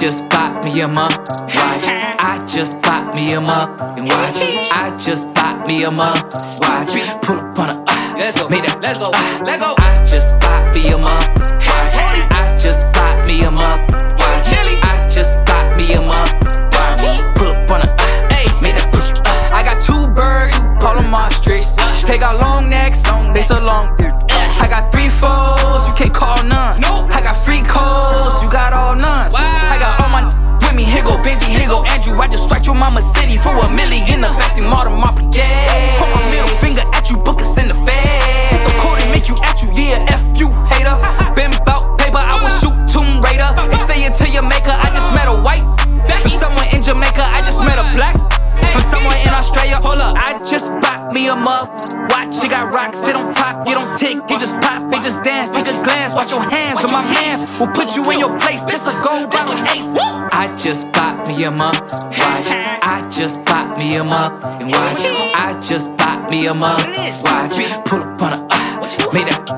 me a mug, watch. I just bought me a mug and watch. I just bought me a mug, watch. Pull up on a uh, Let's go. made a Let's go. uh, Let's go. I just bought me a mug, top, you don't tick, it just pop, it just dance, take a glance, watch your hands, so my hands will put you in your place. This a gold, this a ace. I just bought me a mug, watch. I just pop me a mug and watch. I just pop me a mug, watch. Pull up on a uh, made a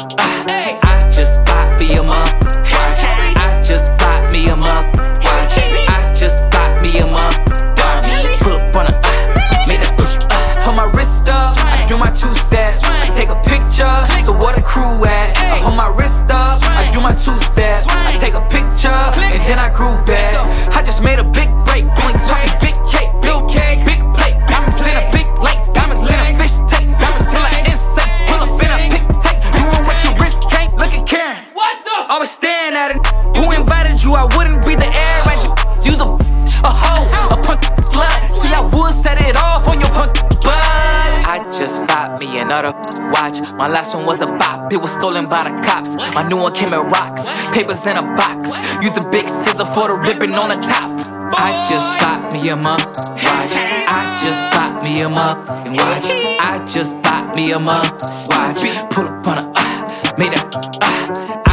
then I groove back. I just made a big break, only talking big cake, big cake, big plate. Diamonds in a big lake, diamonds in a fish tank. Diamonds feel like insane, pull up in a pick tank. Doing what your wrist can't. Look at Karen, What the? always staring at it. Who invited you? I wouldn't breathe the air and you. Use a a hoe, a punk slut. See, I would set it off on your punk butt. I just bought me another watch. My last one was a bop, it was stolen by the cops. My new one came in rocks, papers in a box. Use the big scissor for the ribbon on the top. I just bought me a mug, watch. I just bought me a mug and watch. I just bought me a mug, watch. Pull up on a uh, made a uh.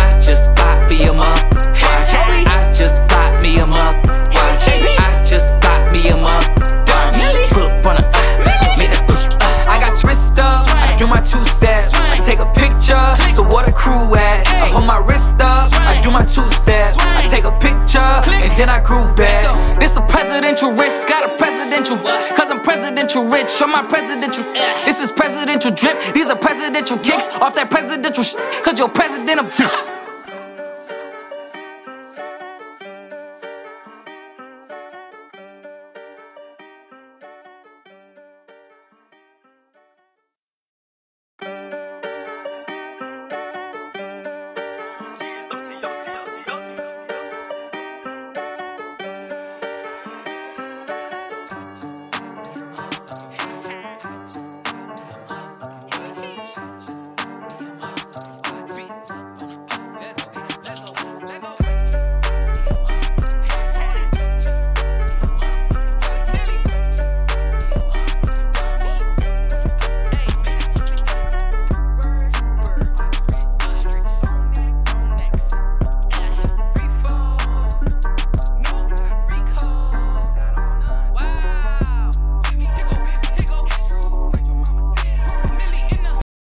Then I grew back. This a presidential risk, got a presidential. Cause I'm presidential rich, show my presidential. This is presidential drip, these are presidential kicks off that presidential sh. Cause you're president of. Just